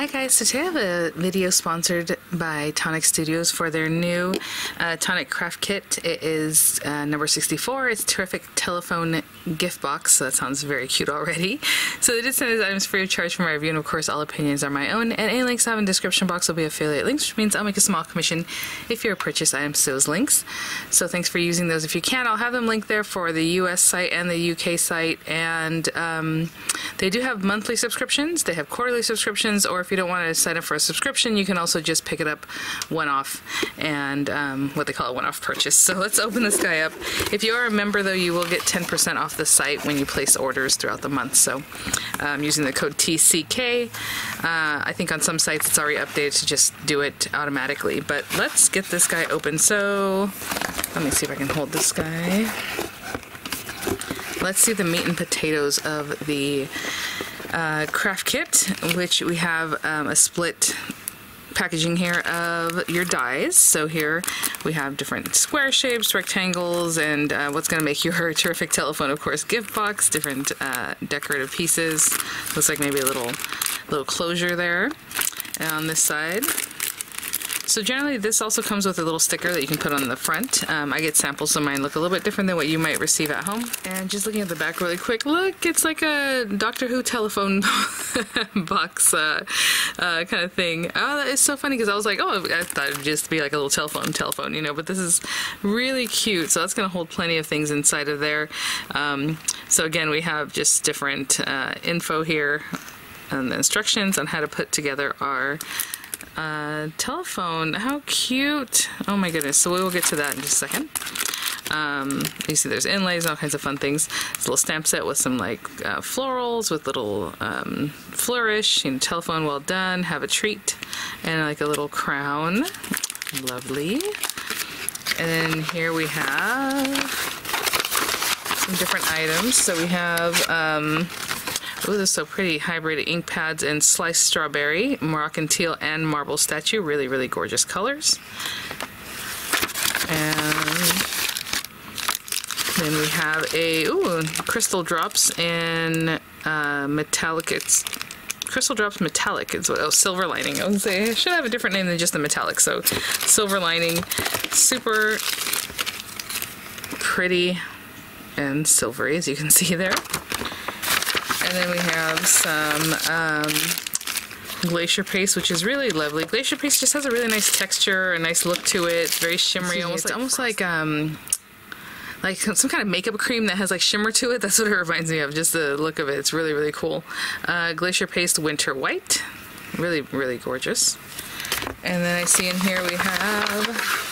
Hi guys, so today I have a video sponsored by Tonic Studios for their new uh, Tonic Craft Kit. It is uh, number 64. It's a terrific telephone gift box, so that sounds very cute already. So they did send these items free of charge for my review, and of course all opinions are my own, and any links I have in the description box will be affiliate links, which means I'll make a small commission if you purchase items to those links. So thanks for using those if you can. I'll have them linked there for the US site and the UK site, and um, they do have monthly subscriptions, they have quarterly subscriptions, or if you don't want to sign up for a subscription, you can also just pick it up one off and um, what they call a one off purchase. So let's open this guy up. If you are a member, though, you will get 10% off the site when you place orders throughout the month. So um, using the code TCK, uh, I think on some sites it's already updated to just do it automatically. But let's get this guy open. So let me see if I can hold this guy. Let's see the meat and potatoes of the uh, craft kit, which we have um, a split packaging here of your dies. So here we have different square shapes, rectangles, and uh, what's going to make your terrific telephone, of course, gift box, different uh, decorative pieces. Looks like maybe a little, little closure there. And on this side, so generally this also comes with a little sticker that you can put on the front. Um, I get samples so mine look a little bit different than what you might receive at home. And just looking at the back really quick, look, it's like a Doctor Who telephone box uh, uh, kind of thing. Oh, that is so funny because I was like, oh, I thought it'd just be like a little telephone telephone, you know, but this is really cute. So that's going to hold plenty of things inside of there. Um, so again, we have just different uh, info here and the instructions on how to put together our uh, telephone. How cute. Oh my goodness. So we will get to that in just a second. Um, you see there's inlays, all kinds of fun things. It's a little stamp set with some like uh, florals with little um, flourish, you know, telephone well done, have a treat, and like a little crown. Lovely. And then here we have some different items. So we have um, Ooh, this is so pretty. Hybrid ink pads in sliced strawberry, Moroccan teal, and marble statue. Really, really gorgeous colors. And then we have a ooh, crystal drops in uh, metallic. It's crystal drops metallic. It's what oh silver lining. I would say it should have a different name than just the metallic. So silver lining, super pretty and silvery as you can see there. And then we have some um, glacier paste, which is really lovely. Glacier paste just has a really nice texture, a nice look to it. It's very shimmery, almost like, almost like um, like some kind of makeup cream that has like shimmer to it. That's what it reminds me of. Just the look of it. It's really really cool. Uh, glacier paste winter white, really really gorgeous. And then I see in here we have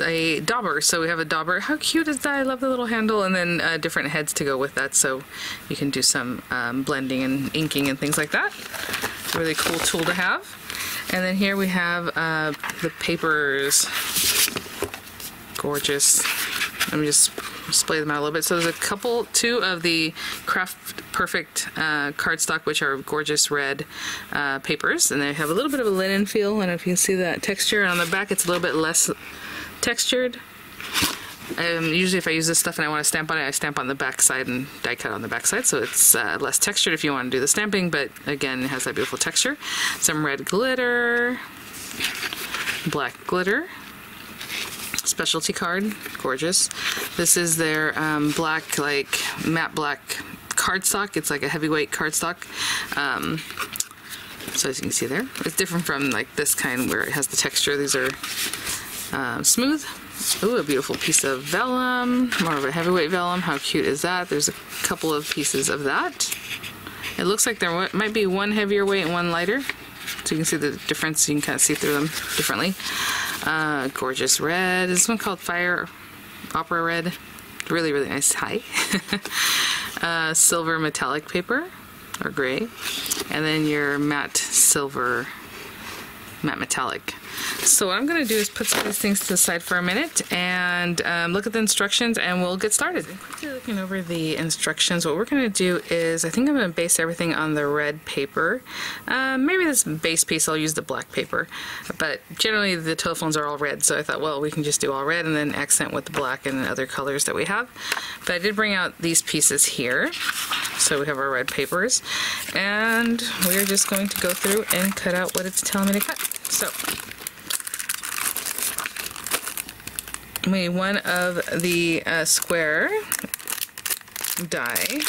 a dauber. So we have a dauber. How cute is that? I love the little handle and then uh, different heads to go with that so you can do some um, blending and inking and things like that. Really cool tool to have. And then here we have uh, the papers. Gorgeous. Let me just display them out a little bit. So there's a couple, two of the Craft Perfect uh, cardstock, which are gorgeous red uh, papers, and they have a little bit of a linen feel. Know if you can see that texture. And on the back, it's a little bit less textured. Um, usually if I use this stuff and I want to stamp on it, I stamp on the back side and die cut on the back side, so it's uh, less textured if you want to do the stamping, but again, it has that beautiful texture. Some red glitter, black glitter, specialty card, gorgeous. This is their um, black, like matte black cardstock. It's like a heavyweight cardstock. Um, so as you can see there, it's different from like this kind where it has the texture. These are uh, smooth. Ooh, a beautiful piece of vellum, more of a heavyweight vellum. How cute is that? There's a couple of pieces of that. It looks like there might be one heavier weight and one lighter. So you can see the difference. You can kind of see through them differently. Uh, gorgeous red. This one called Fire Opera Red. Really, really nice. Hi. uh, silver metallic paper or gray. And then your matte silver, matte metallic. So what I'm going to do is put some of these things to the side for a minute and um, look at the instructions and we'll get started. Quickly looking over the instructions, what we're going to do is I think I'm going to base everything on the red paper. Um, maybe this base piece I'll use the black paper, but generally the telephones are all red, so I thought, well, we can just do all red and then accent with the black and other colors that we have. But I did bring out these pieces here. So we have our red papers and we're just going to go through and cut out what it's telling me to cut. So need one of the uh, square die.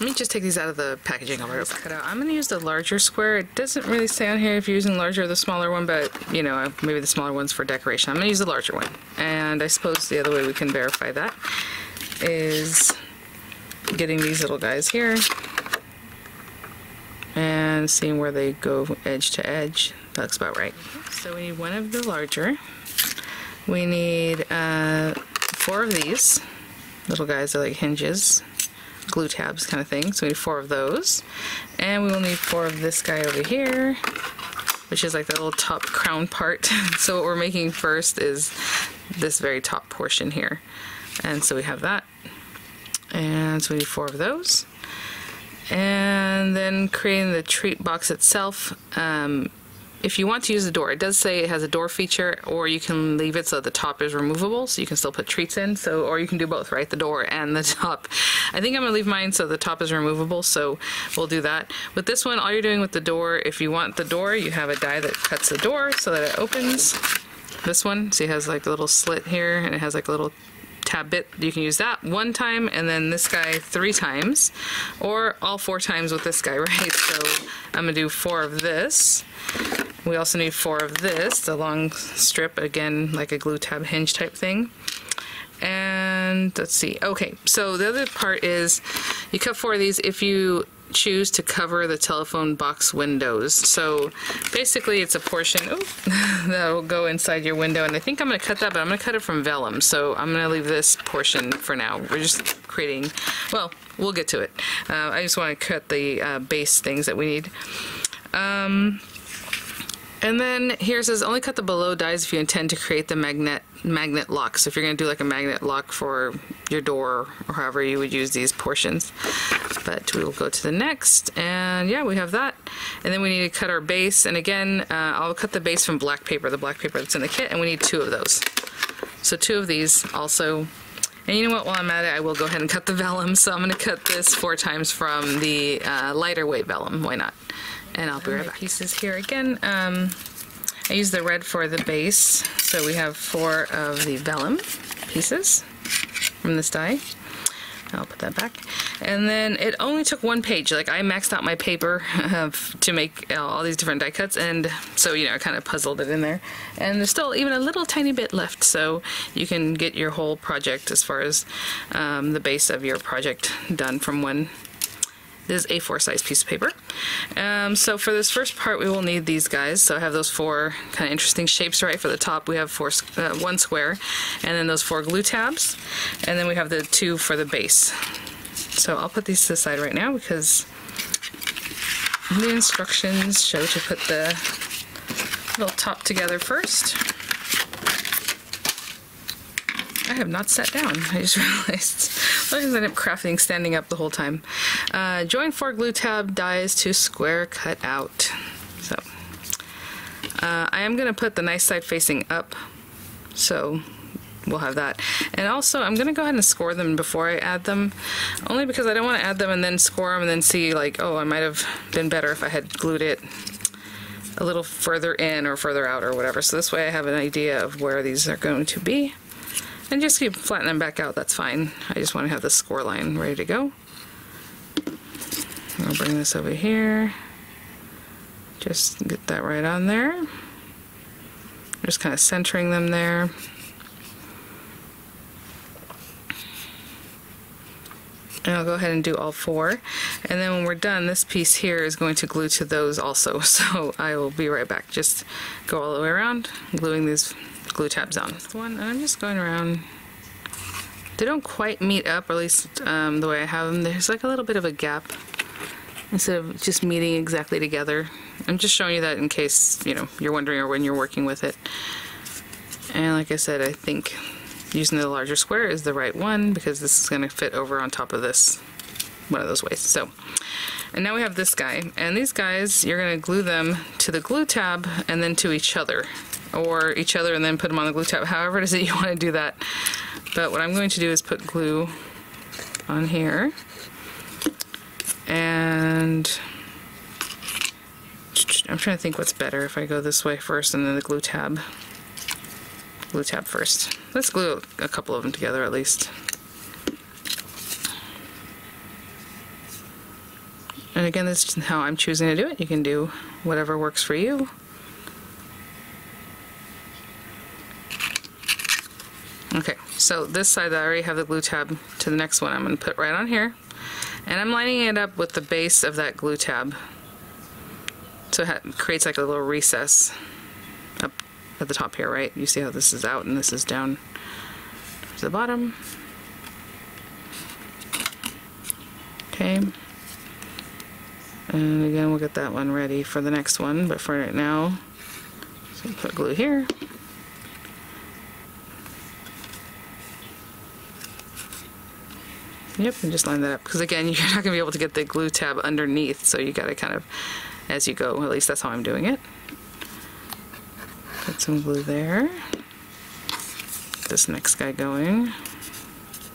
Let me just take these out of the packaging. I'm going to use the larger square. It doesn't really say on here if you're using larger or the smaller one, but you know, maybe the smaller one's for decoration. I'm going to use the larger one. And I suppose the other way we can verify that is getting these little guys here and seeing where they go edge to edge. That looks about right. So we need one of the larger. We need uh, four of these little guys. They're like hinges, glue tabs kind of thing. So we need four of those. And we will need four of this guy over here, which is like the little top crown part. so what we're making first is this very top portion here. And so we have that. And so we need four of those. And then creating the treat box itself. Um, if you want to use the door, it does say it has a door feature, or you can leave it so the top is removable, so you can still put treats in. So, or you can do both, right? The door and the top. I think I'm gonna leave mine so the top is removable, so we'll do that. With this one, all you're doing with the door, if you want the door, you have a die that cuts the door so that it opens. This one, see, it has like a little slit here, and it has like a little tab bit. You can use that one time and then this guy three times or all four times with this guy, right? So I'm gonna do four of this. We also need four of this, the long strip, again, like a glue tab hinge type thing. And let's see, okay, so the other part is you cut four of these if you choose to cover the telephone box windows. So basically it's a portion that will go inside your window and I think I'm going to cut that but I'm going to cut it from vellum so I'm going to leave this portion for now. We're just creating, well we'll get to it. Uh, I just want to cut the uh, base things that we need. Um, and then here says only cut the below dies if you intend to create the magnet magnet lock. So if you're going to do like a magnet lock for your door or however you would use these portions. But we will go to the next and yeah we have that. And then we need to cut our base and again uh, I'll cut the base from black paper, the black paper that's in the kit and we need two of those. So two of these also and you know what, while I'm at it, I will go ahead and cut the vellum. So I'm going to cut this four times from the uh, lighter weight vellum. Why not? And I'll be right back. Pieces here again. Um, I use the red for the base, so we have four of the vellum pieces from this die. I'll put that back. And then it only took one page. Like I maxed out my paper uh, to make uh, all these different die cuts and so you know I kind of puzzled it in there. And there's still even a little tiny bit left so you can get your whole project as far as um, the base of your project done from one is A4 size piece of paper. Um, so for this first part, we will need these guys. So I have those four kind of interesting shapes right for the top. We have four, uh, one square, and then those four glue tabs, and then we have the two for the base. So I'll put these to the side right now because the instructions show to put the little top together first. I have not sat down. I just realized. I ended up crafting standing up the whole time. Uh, join four glue tab dies to square cut out. So uh, I am going to put the nice side facing up. So we'll have that. And also, I'm going to go ahead and score them before I add them, only because I don't want to add them and then score them and then see like, oh, I might have been better if I had glued it a little further in or further out or whatever. So this way I have an idea of where these are going to be. And just keep flattening them back out, that's fine. I just want to have the score line ready to go. I'll bring this over here. Just get that right on there. Just kind of centering them there. And I'll go ahead and do all four. And then when we're done, this piece here is going to glue to those also. So I will be right back. Just go all the way around, gluing these glue tabs on. One, I'm just going around. They don't quite meet up, or at least um, the way I have them. There's like a little bit of a gap instead of just meeting exactly together. I'm just showing you that in case, you know, you're wondering or when you're working with it. And like I said, I think using the larger square is the right one because this is going to fit over on top of this one of those ways. So, and now we have this guy. And these guys, you're going to glue them to the glue tab and then to each other or each other and then put them on the glue tab. However it is that you want to do that. But what I'm going to do is put glue on here. And I'm trying to think what's better if I go this way first and then the glue tab. Glue tab first. Let's glue a couple of them together at least. And again, this is how I'm choosing to do it. You can do whatever works for you. Okay, so this side I already have the glue tab to the next one I'm going to put right on here. And I'm lining it up with the base of that glue tab. So it creates like a little recess up at the top here, right? You see how this is out and this is down to the bottom. Okay. And again, we'll get that one ready for the next one, but for right now, so put glue here. Yep, and just line that up. Because again, you're not going to be able to get the glue tab underneath, so you got to kind of, as you go, at least that's how I'm doing it. Put some glue there. This next guy going.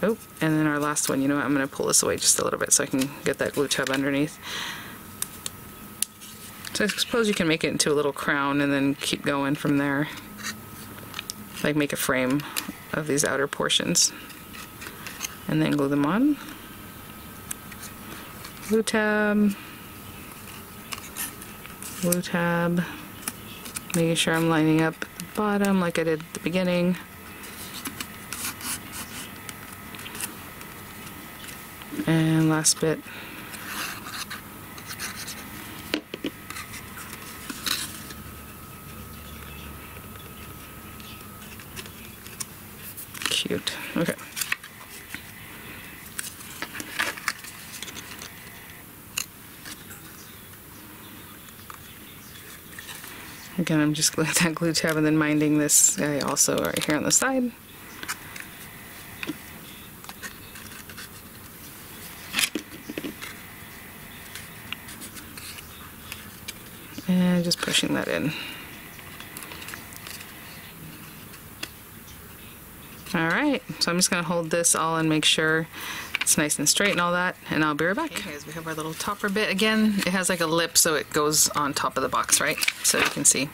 Oh, and then our last one, you know what, I'm going to pull this away just a little bit so I can get that glue tab underneath. So I suppose you can make it into a little crown and then keep going from there. Like make a frame of these outer portions. And then glue them on. Glue tab. Glue tab. Making sure I'm lining up the bottom like I did at the beginning. And last bit Cute. Okay. Again, I'm just gluing that glue tab and then minding this guy also right here on the side. And just pushing that in. All right, so I'm just gonna hold this all and make sure it's nice and straight and all that, and I'll be right back. Okay, we have our little topper bit again. It has like a lip so it goes on top of the box, right? So you can see.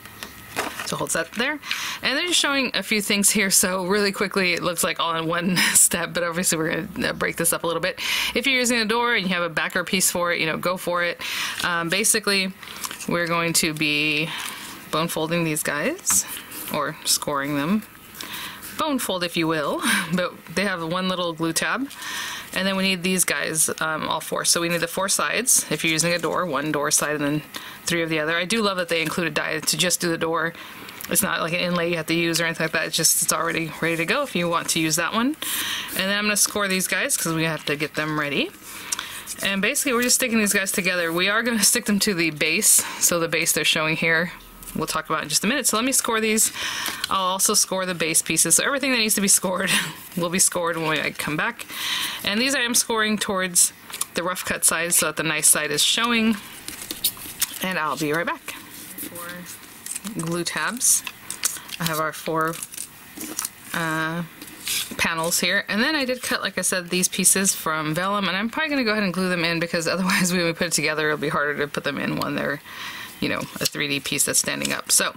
So holds that there. And they're just showing a few things here. So really quickly, it looks like all in one step, but obviously we're gonna break this up a little bit. If you're using a door and you have a backer piece for it, you know, go for it. Um, basically, we're going to be bone folding these guys or scoring them bone fold, if you will, but they have one little glue tab. And then we need these guys, um, all four. So we need the four sides. If you're using a door, one door side and then three of the other. I do love that they include a die to just do the door. It's not like an inlay you have to use or anything like that. It's just, it's already ready to go if you want to use that one. And then I'm gonna score these guys because we have to get them ready. And basically we're just sticking these guys together. We are gonna stick them to the base. So the base they're showing here we'll talk about in just a minute. So let me score these. I'll also score the base pieces. So everything that needs to be scored will be scored when I come back. And these I am scoring towards the rough cut side so that the nice side is showing. And I'll be right back. Four glue tabs. I have our four uh, panels here. And then I did cut, like I said, these pieces from vellum, and I'm probably going to go ahead and glue them in because otherwise when we put it together, it'll be harder to put them in when they're you know, a 3D piece that's standing up. So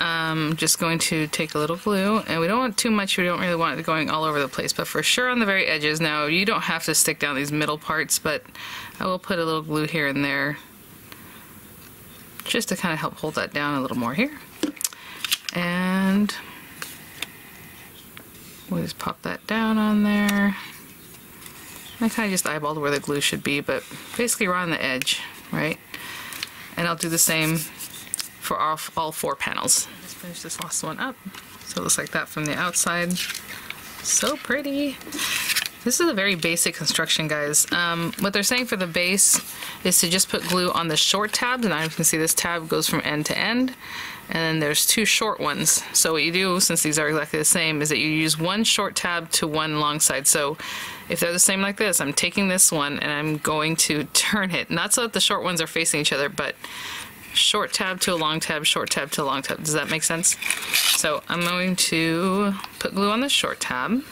um, just going to take a little glue, and we don't want too much, we don't really want it going all over the place, but for sure on the very edges. Now, you don't have to stick down these middle parts, but I will put a little glue here and there just to kind of help hold that down a little more here. And we'll just pop that down on there. I kind of just eyeballed where the glue should be, but basically on the edge, right? And I'll do the same for all, all four panels. Let's finish this last one up. So it looks like that from the outside. So pretty. This is a very basic construction, guys. Um, what they're saying for the base is to just put glue on the short tabs, and you can see this tab goes from end to end, and then there's two short ones. So what you do, since these are exactly the same, is that you use one short tab to one long side. So if they're the same like this, I'm taking this one and I'm going to turn it, not so that the short ones are facing each other, but short tab to a long tab, short tab to a long tab. Does that make sense? So I'm going to put glue on the short tab,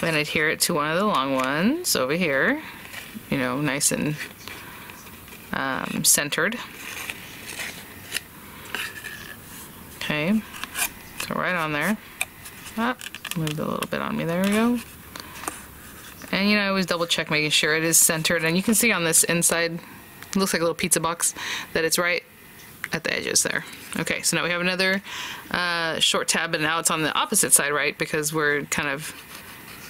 then adhere it to one of the long ones over here. you know, nice and um, centered. Okay, so right on there. Ah, moved a little bit on me. There we go. And you know, I always double check making sure it is centered. And you can see on this inside, looks like a little pizza box, that it's right at the edges there. Okay, so now we have another uh, short tab, but now it's on the opposite side, right? Because we're kind of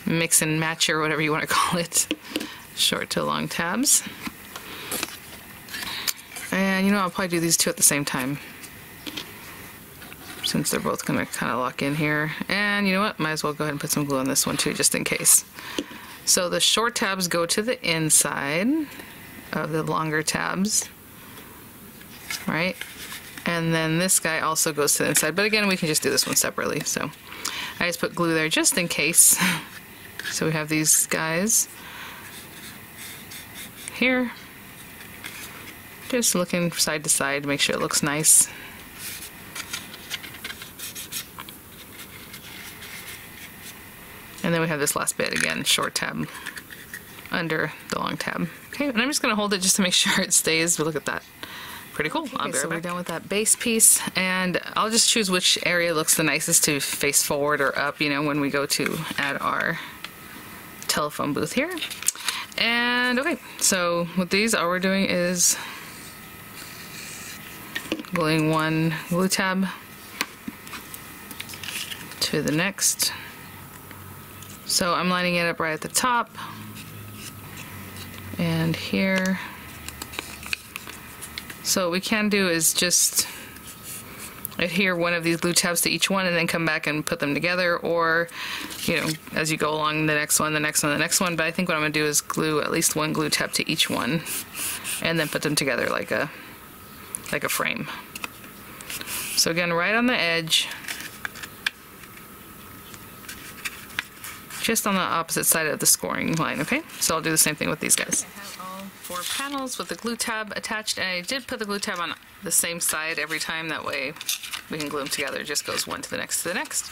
mix and match or whatever you want to call it. Short to long tabs. And you know, I'll probably do these two at the same time since they're both going to kind of lock in here. And you know what? Might as well go ahead and put some glue on this one too, just in case. So the short tabs go to the inside of the longer tabs, right? And then this guy also goes to the inside. But again, we can just do this one separately. So I just put glue there just in case. So we have these guys here. Just looking side to side to make sure it looks nice. And then we have this last bit again, short tab under the long tab. Okay, and I'm just gonna hold it just to make sure it stays, but look at that. Pretty cool. Okay, so we're done with that base piece, and I'll just choose which area looks the nicest to face forward or up, you know, when we go to add our telephone booth here. And okay, so with these, all we're doing is gluing one glue tab to the next. So I'm lining it up right at the top. And here. So what we can do is just adhere one of these glue tabs to each one and then come back and put them together or you know as you go along the next one the next one the next one. But I think what I'm gonna do is glue at least one glue tab to each one and then put them together like a like a frame. So again right on the edge just on the opposite side of the scoring line, okay? So I'll do the same thing with these guys. I have all four panels with the glue tab attached, and I did put the glue tab on the same side every time, that way we can glue them together. It just goes one to the next to the next.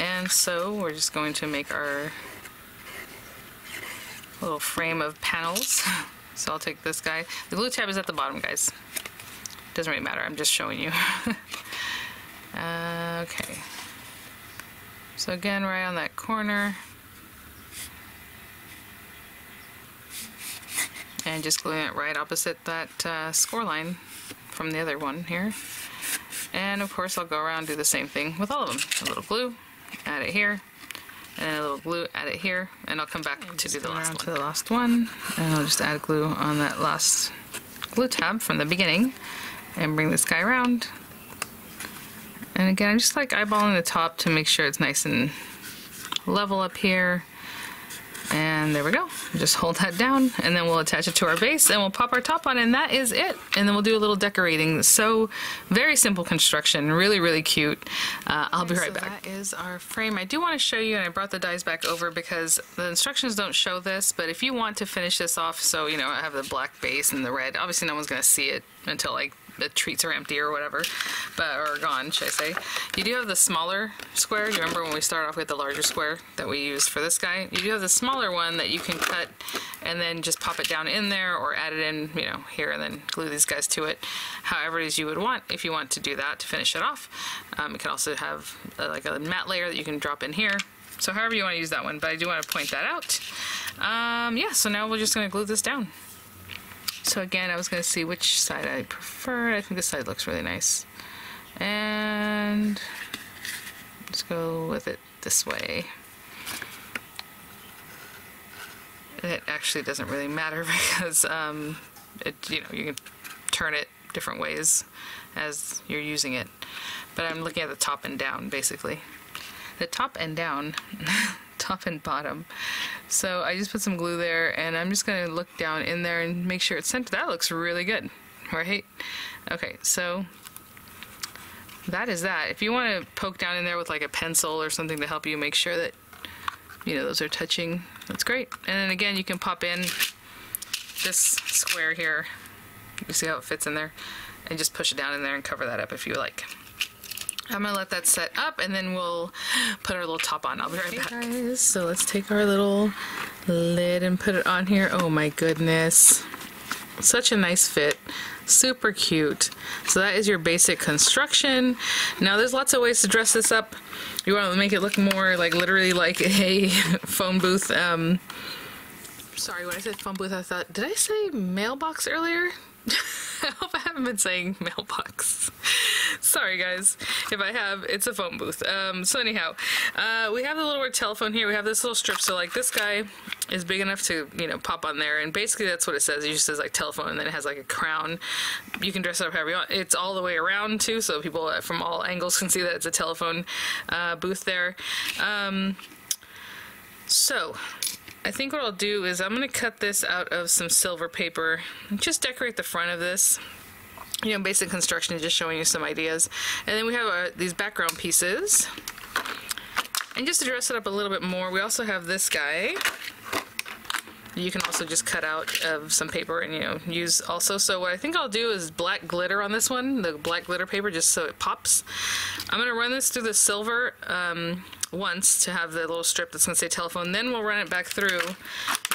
And so we're just going to make our little frame of panels. So I'll take this guy. The glue tab is at the bottom, guys. Doesn't really matter, I'm just showing you. uh, okay. So again, right on that corner. And just gluing it right opposite that uh, score line from the other one here. And of course I'll go around and do the same thing with all of them. A little glue, add it here, and a little glue, add it here, and I'll come back and to do the last one. to the last one, and I'll just add glue on that last glue tab from the beginning, and bring this guy around, and again, I'm just like eyeballing the top to make sure it's nice and level up here. And there we go. Just hold that down and then we'll attach it to our base and we'll pop our top on and that is it. And then we'll do a little decorating. So very simple construction, really, really cute. Uh, I'll be right so back. That is our frame. I do want to show you and I brought the dies back over because the instructions don't show this, but if you want to finish this off, so, you know, I have the black base and the red, obviously no one's going to see it until like the treats are empty or whatever, but or gone, should I say. You do have the smaller square. You remember when we started off with the larger square that we used for this guy? You do have the smaller one that you can cut and then just pop it down in there or add it in, you know, here and then glue these guys to it. However it is you would want if you want to do that to finish it off. Um, you can also have uh, like a matte layer that you can drop in here. So however you want to use that one, but I do want to point that out. Um, yeah, so now we're just going to glue this down. So again, I was going to see which side I prefer. I think this side looks really nice. And let's go with it this way. It actually doesn't really matter because um, it, you know, you can turn it different ways as you're using it. But I'm looking at the top and down, basically. The top and down top and bottom. So I just put some glue there and I'm just going to look down in there and make sure it's centered. That looks really good, right? Okay, so that is that. If you want to poke down in there with like a pencil or something to help you make sure that, you know, those are touching, that's great. And then again, you can pop in this square here. You see how it fits in there? And just push it down in there and cover that up if you like. I'm gonna let that set up and then we'll put our little top on. I'll be right back. Guys, so let's take our little lid and put it on here. Oh my goodness. Such a nice fit. Super cute. So that is your basic construction. Now there's lots of ways to dress this up. You want to make it look more like literally like a phone booth. Um, sorry, when I said phone booth, I thought, did I say mailbox earlier? I hope I haven't been saying mailbox. Sorry, guys. If I have, it's a phone booth. Um, so anyhow, uh, we have the little word telephone here. We have this little strip. So like this guy is big enough to, you know, pop on there. And basically that's what it says. It just says like telephone and then it has like a crown. You can dress it up however you want. It's all the way around too. So people from all angles can see that it's a telephone uh, booth there. Um, so I think what I'll do is I'm going to cut this out of some silver paper and just decorate the front of this. You know, basic construction is just showing you some ideas. And then we have uh, these background pieces. And just to dress it up a little bit more, we also have this guy. You can also just cut out of some paper and, you know, use also. So what I think I'll do is black glitter on this one, the black glitter paper, just so it pops. I'm going to run this through the silver um, once to have the little strip that's going to say telephone. Then we'll run it back through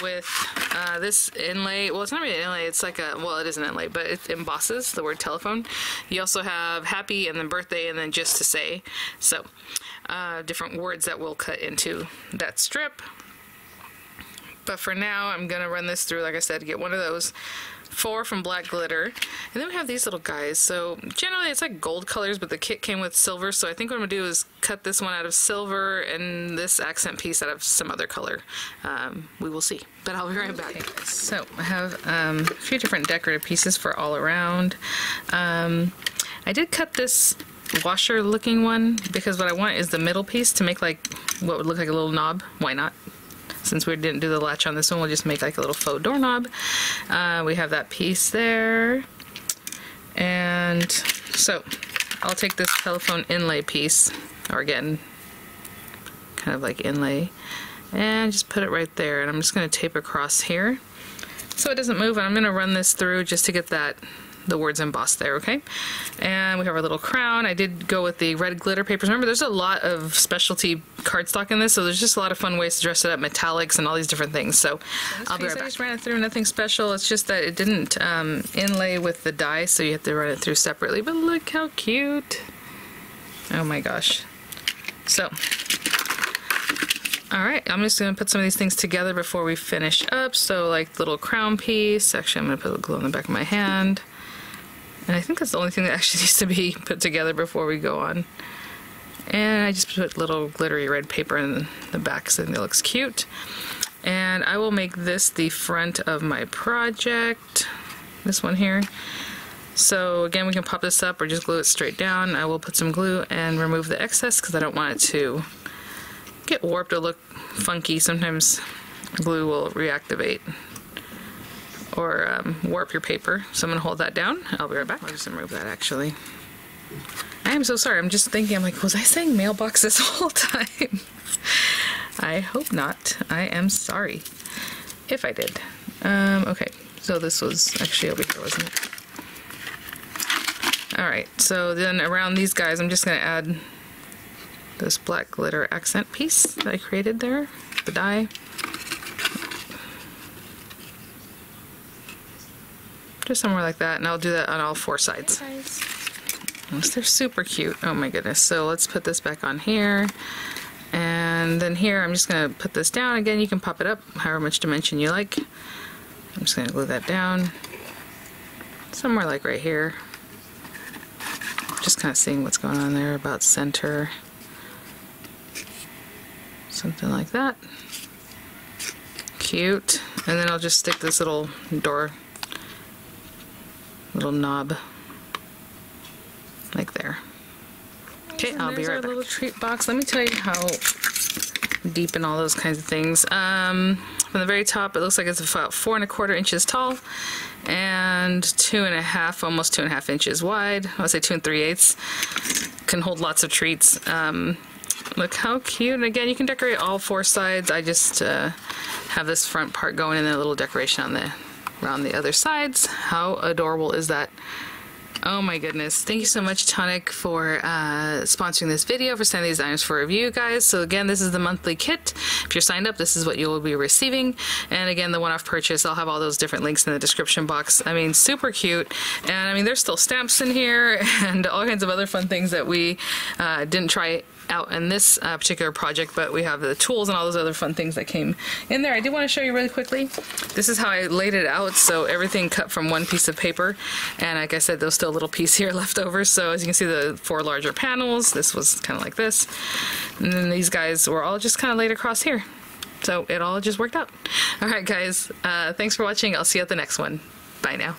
with uh, this inlay. Well, it's not really an inlay. It's like a, well, it is an inlay, but it embosses the word telephone. You also have happy and then birthday and then just to say. So uh, different words that we'll cut into that strip. But for now, I'm going to run this through, like I said, get one of those four from Black Glitter. And then we have these little guys. So generally it's like gold colors, but the kit came with silver. So I think what I'm gonna do is cut this one out of silver and this accent piece out of some other color. Um, we will see, but I'll be right back. Okay. So I have um, a few different decorative pieces for all around. Um, I did cut this washer looking one because what I want is the middle piece to make like what would look like a little knob. Why not? Since we didn't do the latch on this one, we'll just make like a little faux doorknob. Uh, we have that piece there. And so I'll take this telephone inlay piece, or again, kind of like inlay, and just put it right there. And I'm just going to tape across here so it doesn't move. And I'm going to run this through just to get that the words embossed there, okay? And we have our little crown. I did go with the red glitter papers. Remember, there's a lot of specialty cardstock in this, so there's just a lot of fun ways to dress it up, metallics and all these different things. So I'll be right back. I just ran it through, nothing special. It's just that it didn't um, inlay with the die, so you have to run it through separately. But look how cute. Oh my gosh. So, all right, I'm just gonna put some of these things together before we finish up. So like the little crown piece, actually I'm gonna put a glue on the back of my hand. And I think that's the only thing that actually needs to be put together before we go on. And I just put little glittery red paper in the back so it looks cute. And I will make this the front of my project. This one here. So again, we can pop this up or just glue it straight down. I will put some glue and remove the excess because I don't want it to get warped or look funky. Sometimes glue will reactivate or um, warp your paper. So I'm gonna hold that down. I'll be right back. I'll just remove that actually. I am so sorry. I'm just thinking, I'm like, was I saying mailbox this whole time? I hope not. I am sorry if I did. Um, okay, so this was actually over here, wasn't it? All right, so then around these guys, I'm just gonna add this black glitter accent piece that I created there, the die. Just somewhere like that, and I'll do that on all four sides. Hey they're super cute. Oh my goodness. So let's put this back on here. And then here, I'm just going to put this down. Again, you can pop it up however much dimension you like. I'm just going to glue that down. Somewhere like right here. Just kind of seeing what's going on there about center. Something like that. Cute. And then I'll just stick this little door little knob like there. Okay, I'll be right back. little treat box. Let me tell you how deep and all those kinds of things. Um, from the very top, it looks like it's about four and a quarter inches tall and two and a half, almost two and a half inches wide. I would say two and three eighths. Can hold lots of treats. Um, look how cute. And again, you can decorate all four sides. I just uh, have this front part going and then a little decoration on the around the other sides. How adorable is that? Oh my goodness. Thank you so much, Tonic, for uh, sponsoring this video, for sending these items for review, guys. So again, this is the monthly kit. If you're signed up, this is what you will be receiving. And again, the one-off purchase, I'll have all those different links in the description box. I mean, super cute. And I mean, there's still stamps in here and all kinds of other fun things that we uh, didn't try out in this uh, particular project, but we have the tools and all those other fun things that came in there. I did want to show you really quickly. This is how I laid it out. So everything cut from one piece of paper. And like I said, there's still a little piece here left over. So as you can see, the four larger panels, this was kind of like this. And then these guys were all just kind of laid across here. So it all just worked out. All right, guys. Uh, thanks for watching. I'll see you at the next one. Bye now.